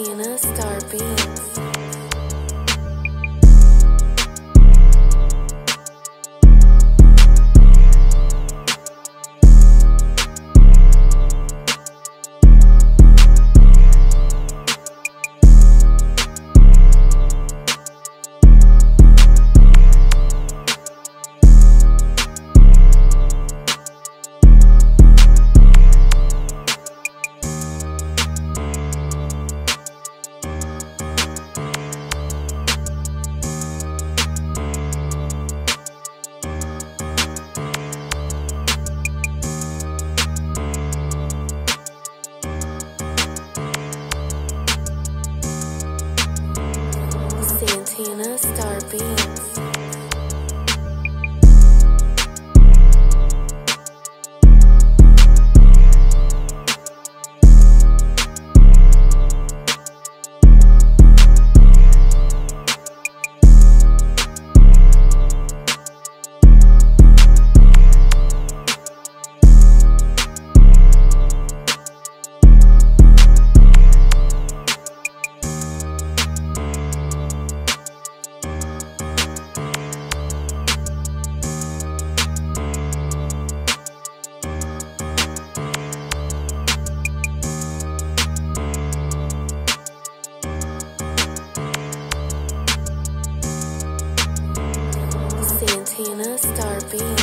Safina Starbeam. Athena Starbeam. being a star, being.